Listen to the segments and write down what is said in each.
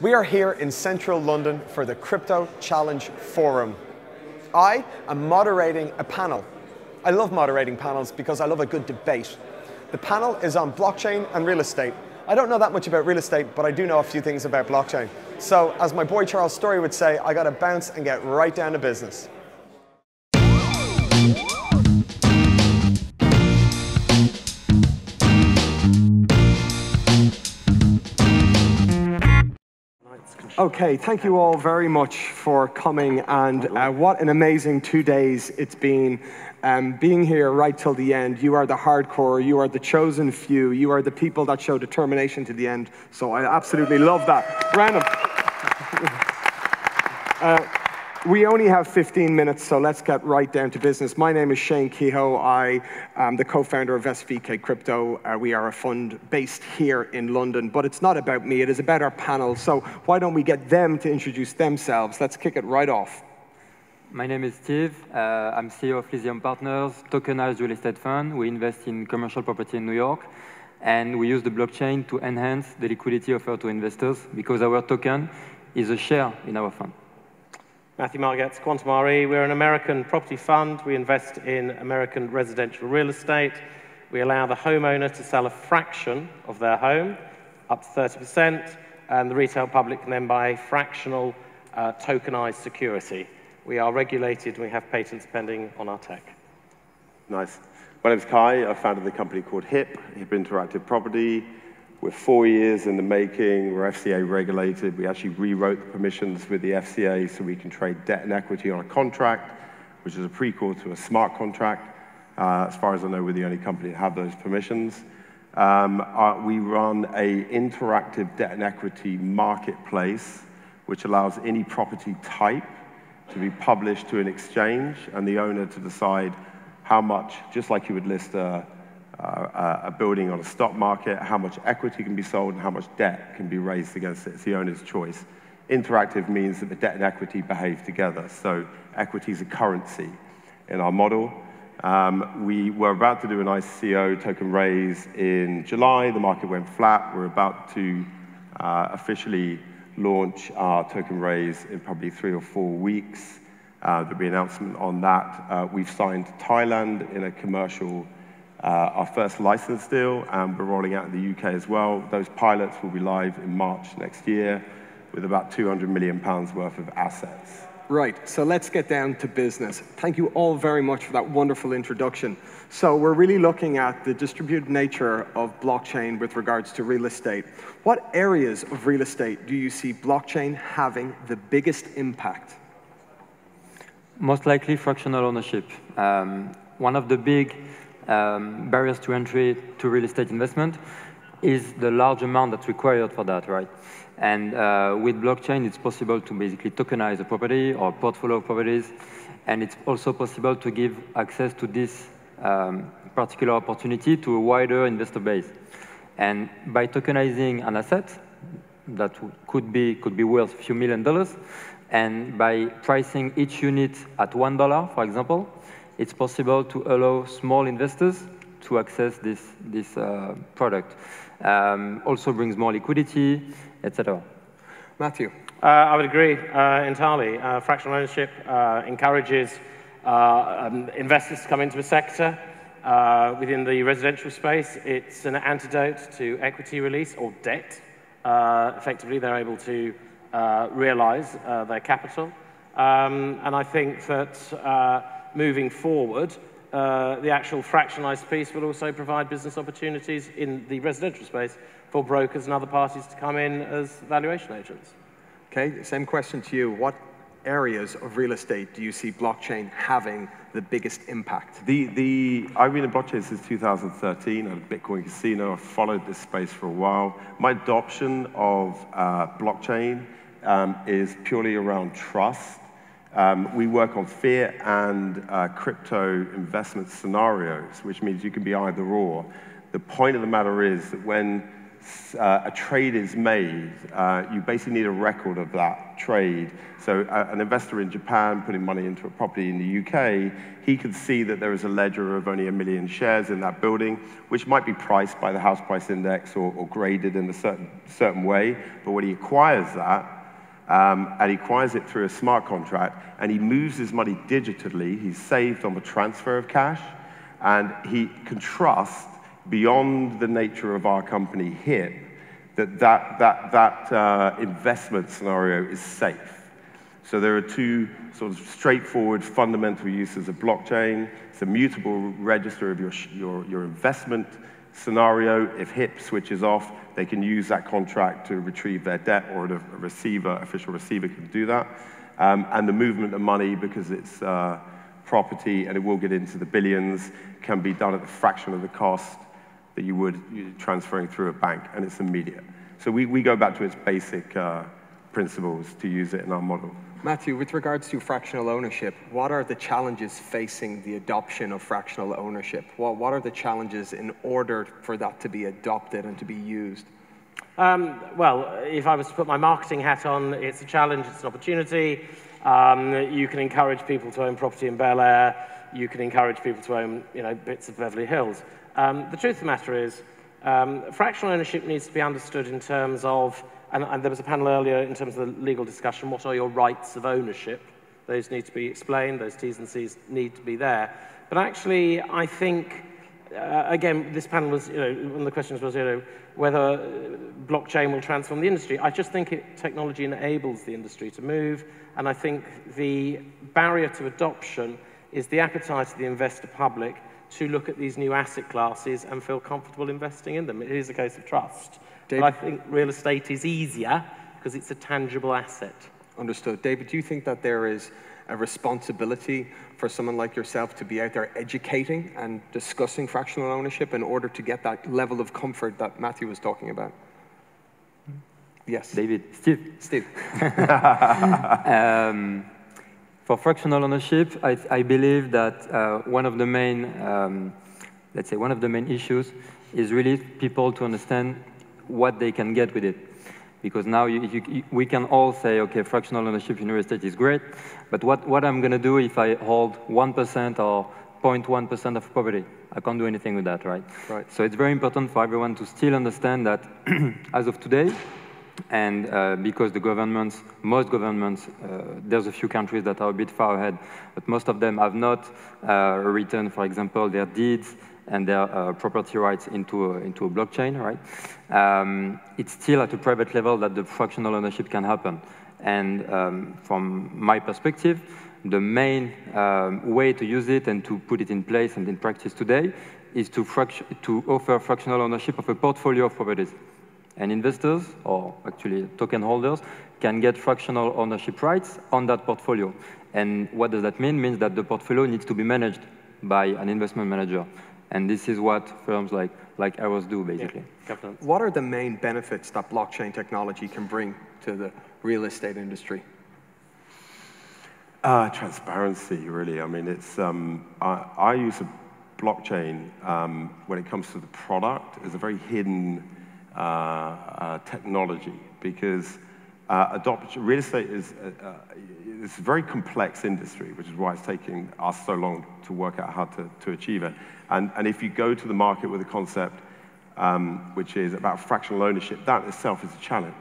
We are here in central London for the Crypto Challenge Forum. I am moderating a panel. I love moderating panels because I love a good debate. The panel is on blockchain and real estate. I don't know that much about real estate, but I do know a few things about blockchain. So, as my boy Charles Storry would say, I got to bounce and get right down to business. Okay, thank you all very much for coming, and uh, what an amazing two days it's been. Um, being here right till the end, you are the hardcore, you are the chosen few, you are the people that show determination to the end. So I absolutely love that. Random. uh, we only have 15 minutes, so let's get right down to business. My name is Shane Kehoe. I am the co-founder of SVK Crypto. Uh, we are a fund based here in London, but it's not about me. It is about our panel. So why don't we get them to introduce themselves? Let's kick it right off. My name is Steve. Uh, I'm CEO of Leaseum Partners, tokenized real estate fund. We invest in commercial property in New York, and we use the blockchain to enhance the liquidity offered to investors because our token is a share in our fund. Matthew Margetts, QuantmRE. We're an American property fund. We invest in American residential real estate. We allow the homeowner to sell a fraction of their home, up to 30%, and the retail public can then buy fractional uh, tokenized security. We are regulated and we have patents pending on our tech. Nice. My name is Kai. I founded the company called HIP, HIP Interactive Property. We're four years in the making. We're FCA regulated. We actually rewrote the permissions with the FCA so we can trade debt and equity on a contract, which is a prequel to a smart contract. Uh, as far as I know, we're the only company that have those permissions. Um, uh, we run a interactive debt and equity marketplace, which allows any property type to be published to an exchange and the owner to decide how much, just like you would list a uh, a building on a stock market, how much equity can be sold, and how much debt can be raised against it. It's the owner's choice. Interactive means that the debt and equity behave together. So equity is a currency in our model. Um, we were about to do an ICO token raise in July. The market went flat. We're about to uh, officially launch our token raise in probably three or four weeks. Uh, there'll be an announcement on that. Uh, we've signed Thailand in a commercial uh, our first license deal, and we're rolling out in the UK as well. Those pilots will be live in March next year with about 200 million pounds worth of assets. Right, so let's get down to business. Thank you all very much for that wonderful introduction. So we're really looking at the distributed nature of blockchain with regards to real estate. What areas of real estate do you see blockchain having the biggest impact? Most likely fractional ownership. Um, one of the big um, barriers to entry to real estate investment is the large amount that's required for that, right? And uh, with blockchain, it's possible to basically tokenize a property or portfolio of properties, and it's also possible to give access to this um, particular opportunity to a wider investor base. And by tokenizing an asset that could be, could be worth a few million dollars, and by pricing each unit at $1, for example, it's possible to allow small investors to access this, this uh, product. Um, also brings more liquidity, etc. Matthew. Uh, I would agree uh, entirely. Uh, fractional ownership uh, encourages uh, um, investors to come into the sector. within the residential space, it's an antidote to equity release or debt. effectively, they're able to realize their capital. Um, and I think that moving forward, uh, the actual fractionalized piece will also provide business opportunities in the residential space for brokers and other parties to come in as valuation agents. Okay, same question to you. What areas of real estate do you see blockchain having the biggest impact? The, the, I've been in blockchain since 2013. I'm a Bitcoin casino. I've followed this space for a while. My adoption of uh, blockchain um, is purely around trust um, we work on fiat and uh, crypto investment scenarios, which means you can be either or. The point of the matter is that when uh, a trade is made, uh, you basically need a record of that trade. So uh, an investor in Japan putting money into a property in the UK, he could see that there is a ledger of only a million shares in that building, which might be priced by the house price index or, or graded in a certain, certain way. But when he acquires that, um, and he acquires it through a smart contract, and he moves his money digitally, he's saved on the transfer of cash, and he can trust beyond the nature of our company HIP, that that, that, that uh, investment scenario is safe. So there are two sort of straightforward fundamental uses of blockchain. It's a mutable register of your, your, your investment scenario. If HIP switches off, they can use that contract to retrieve their debt, or a receiver, official receiver can do that. Um, and the movement of money, because it's uh, property and it will get into the billions, can be done at a fraction of the cost that you would transferring through a bank, and it's immediate. So we, we go back to its basic uh, principles to use it in our model. Matthew, with regards to fractional ownership, what are the challenges facing the adoption of fractional ownership? What, what are the challenges in order for that to be adopted and to be used? Um, well, if I was to put my marketing hat on, it's a challenge, it's an opportunity. Um, you can encourage people to own property in Bel Air. You can encourage people to own you know, bits of Beverly Hills. Um, the truth of the matter is, um, fractional ownership needs to be understood in terms of, and, and, there was a panel earlier in terms of the legal discussion, what are your rights of ownership? Those need to be explained, those T's and C's need to be there. But actually, I think, uh, again, this panel was, you know, one of the questions was, you know, whether blockchain will transform the industry. I just think it, technology enables the industry to move, and I think the barrier to adoption is the appetite of the investor public to look at these new asset classes and feel comfortable investing in them. It is a case of trust. David, but I think real estate is easier because it's a tangible asset. Understood. David, do you think that there is a responsibility for someone like yourself to be out there educating and discussing fractional ownership in order to get that level of comfort that Matthew was talking about? Yes. David. Steve. Steve. um, for fractional ownership, I, I believe that uh, one of the main, um, let's say, one of the main issues is really people to understand what they can get with it. Because now you, you, we can all say, okay, fractional ownership in real estate is great, but what, what I'm going to do if I hold 1% or 0.1% of property? I can't do anything with that, right? Right. So it's very important for everyone to still understand that as of today, and uh, because the governments, most governments, uh, there's a few countries that are a bit far ahead, but most of them have not uh, written, for example, their deeds and their uh, property rights into a, into a blockchain, right? Um, it's still at a private level that the fractional ownership can happen. And um, from my perspective, the main um, way to use it and to put it in place and in practice today is to, to offer fractional ownership of a portfolio of properties. And investors, or actually token holders, can get fractional ownership rights on that portfolio. And what does that mean? It means that the portfolio needs to be managed by an investment manager. And this is what firms like, like ours do, basically. Yeah. What are the main benefits that blockchain technology can bring to the real estate industry? Uh, transparency, really. I mean, it's, um, I, I, use a blockchain um, when it comes to the product as a very hidden uh, uh, technology because uh, adoption, real estate is uh, it's a very complex industry, which is why it's taking us so long to work out how to, to achieve it. And, and if you go to the market with a concept um, which is about fractional ownership, that itself is a challenge.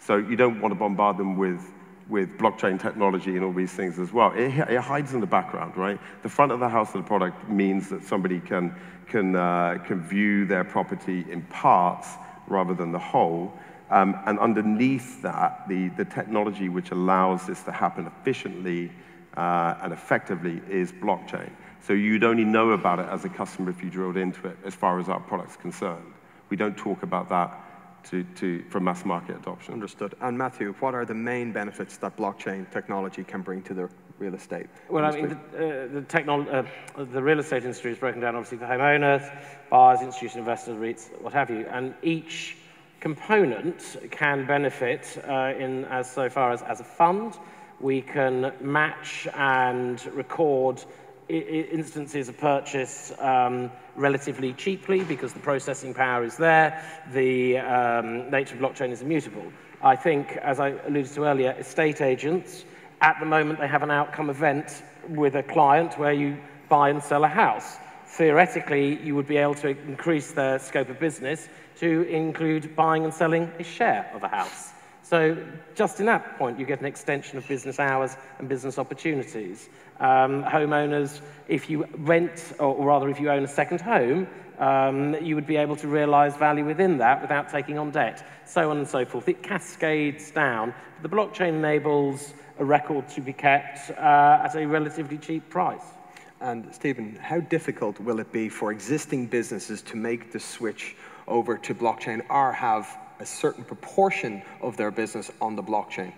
So you don't want to bombard them with, with blockchain technology and all these things as well. It, it hides in the background, right? The front of the house of the product means that somebody can, can, uh, can view their property in parts rather than the whole. Um, and underneath that, the, the technology which allows this to happen efficiently uh, and effectively is blockchain. So you'd only know about it as a customer if you drilled into it as far as our product's concerned. We don't talk about that to, to, for mass market adoption. Understood. And Matthew, what are the main benefits that blockchain technology can bring to the real estate Well, industry? I mean, the, uh, uh, the real estate industry is broken down obviously for homeowners, buyers, institutional investors, REITs, what have you, and each component can benefit uh, in as so far as as a fund, we can match and record instances of purchase um, relatively cheaply because the processing power is there, the um, nature of blockchain is immutable. I think, as I alluded to earlier, estate agents, at the moment they have an outcome event with a client where you buy and sell a house. Theoretically, you would be able to increase their scope of business to include buying and selling a share of a house. So just in that point, you get an extension of business hours and business opportunities. Um, homeowners, if you rent, or rather if you own a second home, um, you would be able to realize value within that without taking on debt, so on and so forth. It cascades down. The blockchain enables a record to be kept uh, at a relatively cheap price. And Stephen, how difficult will it be for existing businesses to make the switch over to blockchain or have a certain proportion of their business on the blockchain?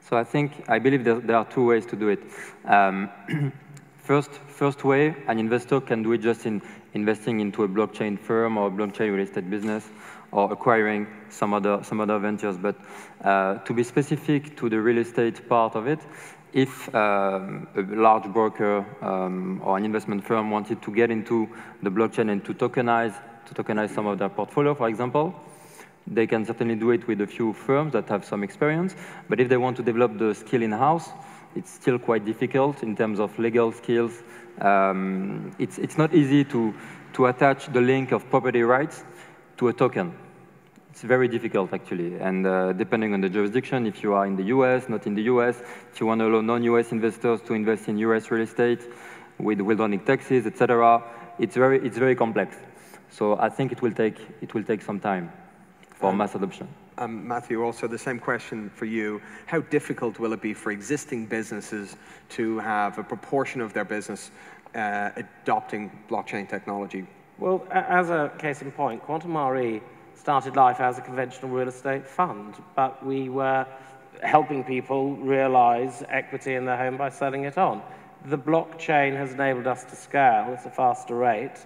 So I think, I believe there, are two ways to do it. Um, first, first way, an investor can do it just in investing into a blockchain firm or blockchain real estate business or acquiring some other, some other ventures. But uh, to be specific to the real estate part of it, if um, a large broker um, or an investment firm wanted to get into the blockchain and to tokenize, to tokenize some of their portfolio, for example, they can certainly do it with a few firms that have some experience, but if they want to develop the skill in-house, it's still quite difficult in terms of legal skills. Um, it's, it's not easy to, to attach the link of property rights to a token. It's very difficult, actually. And uh, depending on the jurisdiction, if you are in the US, not in the US, if you want to allow non-US investors to invest in US real estate with withholding taxes, etc., it's very, it's very complex. So I think it will take, it will take some time for um, mass adoption. Um, Matthew, also the same question for you. How difficult will it be for existing businesses to have a proportion of their business uh, adopting blockchain technology? Well, as a case in point, QuantmRE started life as a conventional real estate fund, but we were helping people realize equity in their home by selling it on. The blockchain has enabled us to scale at a faster rate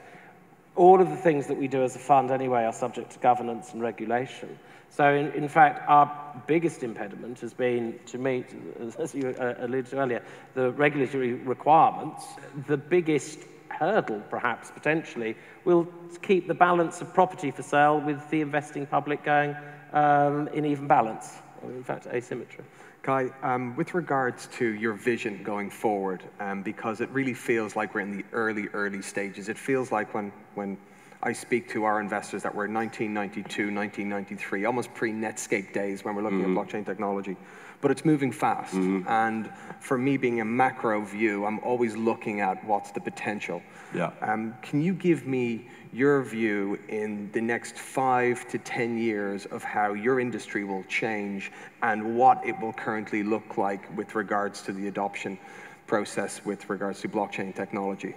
all of the things that we do as a fund anyway are subject to governance and regulation. So in, in fact, our biggest impediment has been to meet, as you uh, alluded to earlier, the regulatory requirements. The biggest hurdle, perhaps, potentially, will keep the balance of property for sale with the investing public going um, in even balance, or in fact, asymmetry. Kai, um, with regards to your vision going forward, um, because it really feels like we're in the early, early stages. It feels like when, when I speak to our investors that we're 1992, 1993, almost pre-Netscape days when we're looking mm at blockchain technology. But it's moving fast. Mm -hmm. And for me, being a macro view, I'm always looking at what's the potential. Yeah. Um, can you give me your view in the next five to 10 years of how your industry will change and what it will currently look like with regards to the adoption process with regards to blockchain technology?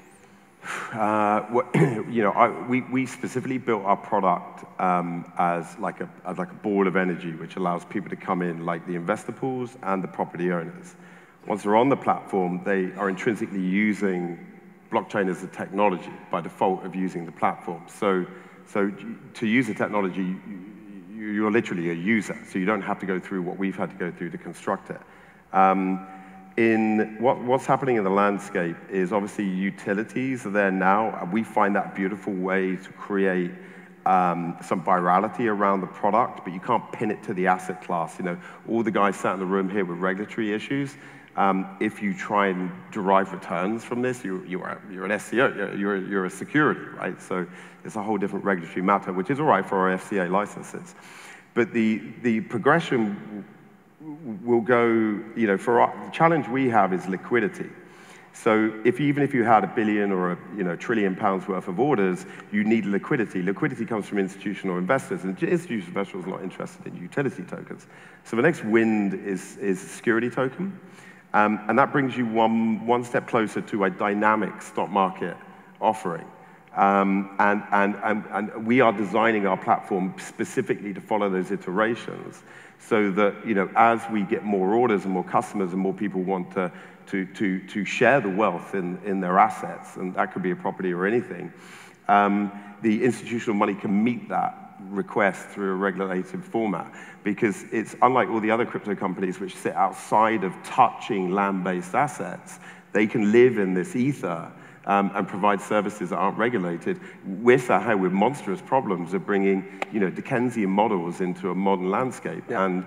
Uh, you know, I, we, we specifically built our product um, as like a as like a ball of energy, which allows people to come in, like the investor pools and the property owners. Once they're on the platform, they are intrinsically using blockchain as a technology by default of using the platform. So, so to use the technology, you're literally a user, so you don't have to go through what we've had to go through to construct it. Um, in what, what's happening in the landscape is obviously utilities are there now. We find that beautiful way to create um, some virality around the product, but you can't pin it to the asset class. You know, all the guys sat in the room here with regulatory issues, um, if you try and derive returns from this, you, you are, you're an SEO, you're, you're a security, right? So it's a whole different regulatory matter, which is all right for our FCA licenses. But the, the progression will go, you know, for our, the challenge we have is liquidity. So if even if you had a billion or a you know, trillion pounds worth of orders, you need liquidity. Liquidity comes from institutional investors, and institutional investors are not interested in utility tokens. So the next wind is, is security token. Um, and that brings you one, one step closer to a dynamic stock market offering. Um, and, and, and, and we are designing our platform specifically to follow those iterations so that you know, as we get more orders and more customers and more people want to, to, to, to share the wealth in, in their assets, and that could be a property or anything, um, the institutional money can meet that request through a regulated format. Because it's unlike all the other crypto companies which sit outside of touching land-based assets, they can live in this ether um, and provide services that aren't regulated. We're somehow with monstrous problems of bringing, you know, Dickensian models into a modern landscape. Yeah. And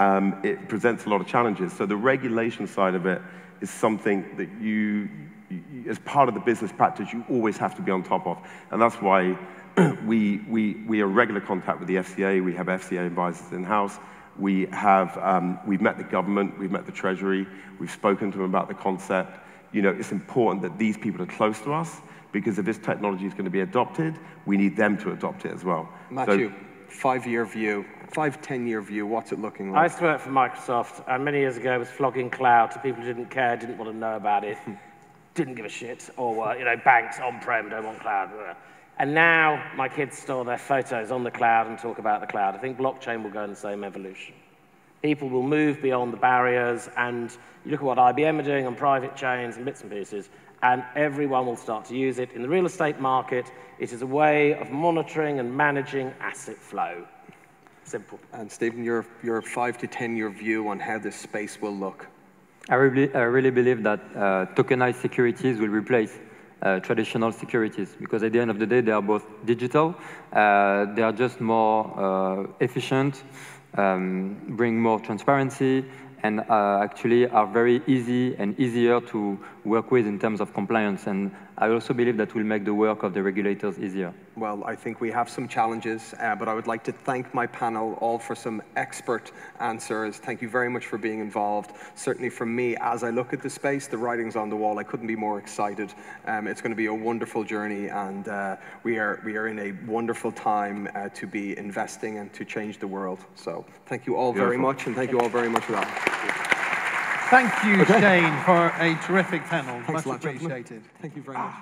um, it presents a lot of challenges. So the regulation side of it is something that you, you, as part of the business practice, you always have to be on top of. And that's why we, we, we are regular contact with the FCA. We have FCA advisors in-house. We have, um, we've met the government, we've met the Treasury, we've spoken to them about the concept you know, it's important that these people are close to us because if this technology is going to be adopted, we need them to adopt it as well. Matthew, so, five-year view, five, ten-year view, what's it looking like? I used to work for Microsoft, and many years ago I was flogging cloud to people who didn't care, didn't want to know about it, didn't give a shit, or, uh, you know, banks on-prem, don't want cloud. And now my kids store their photos on the cloud and talk about the cloud. I think blockchain will go in the same evolution. People will move beyond the barriers, and you look at what IBM are doing on private chains and bits and pieces, and everyone will start to use it. In the real estate market, it is a way of monitoring and managing asset flow. Simple. And Stephen, your, your five to 10 year view on how this space will look? I really, I really believe that uh, tokenized securities will replace uh, traditional securities because at the end of the day, they are both digital, uh, they are just more uh, efficient, um, bring more transparency, and uh, actually are very easy and easier to work with in terms of compliance. And I also believe that will make the work of the regulators easier. Well, I think we have some challenges, uh, but I would like to thank my panel all for some expert answers. Thank you very much for being involved. Certainly for me, as I look at the space, the writing's on the wall. I couldn't be more excited. Um, it's going to be a wonderful journey, and uh, we, are, we are in a wonderful time uh, to be investing and to change the world. So thank you all Beautiful. very much, and thank you all very much for that. Thank you, okay. Shane, for a terrific panel. Thanks Much appreciated. Thank you very much.